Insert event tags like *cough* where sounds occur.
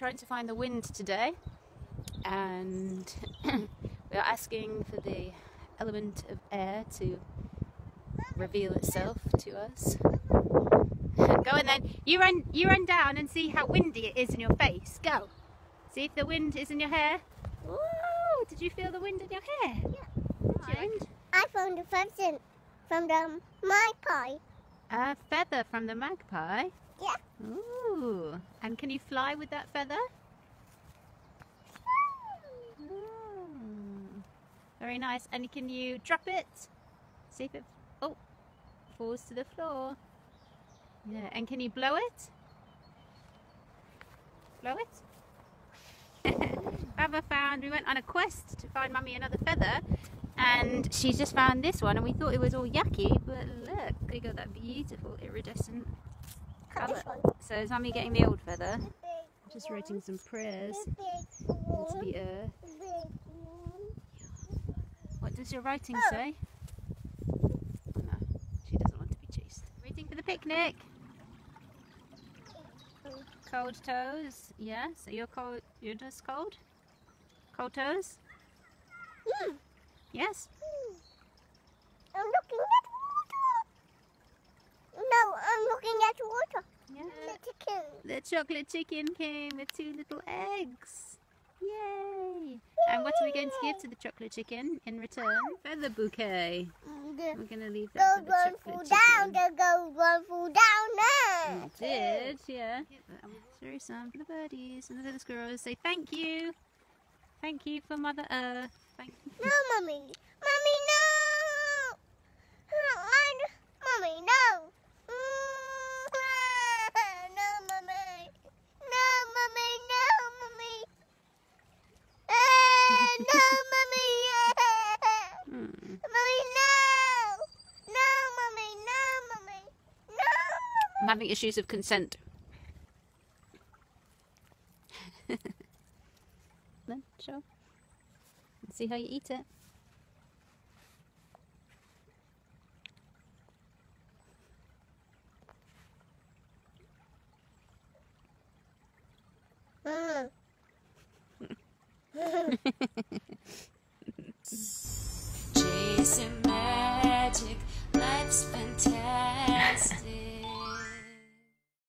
trying to find the wind today and *coughs* we are asking for the element of air to reveal itself to us. *laughs* Go and then you run you run down and see how windy it is in your face. Go. See if the wind is in your hair. Ooh, did you feel the wind in your hair? Yeah. I found a feather from um, the magpie. A feather from the magpie? Yeah. Ooh. And can you fly with that feather? Mm. Very nice. And can you drop it? See if it oh falls to the floor. Yeah. And can you blow it? Blow it? *laughs* Baba found we went on a quest to find mummy another feather and she just found this one and we thought it was all yucky but look they got that beautiful iridescent colour. So is mummy getting the old feather? Just writing some prayers into the earth. What does your writing Oh. say? Oh no, she doesn't want to be chased. Waiting for the picnic. Cold toes, yeah. So you're cold. You're just cold. Cold toes. Hmm. Yes. Hmm. I'm looking at water. No, I'm looking at water. Yeah. The chicken. The chocolate chicken came with two little eggs. Yay! And what are we going to give to the chocolate chicken in return? Feather bouquet. The We're going to leave that for the fall chocolate down. chicken. The gold one fall down now. It did, yeah. Throw some for the birdies and the little squirrels. Say thank you. Thank you for Mother Earth. Thank you. Mommy. Mommy, no. Mommy, no. No, mommy. No, mommy, no, mommy. Uh, no, mommy. Hmm. Mommy, no. No, mommy, no, mommy. No, I'm having issues of consent. *laughs* then, sure. Let's see how you eat it. *laughs* Chasing Magick.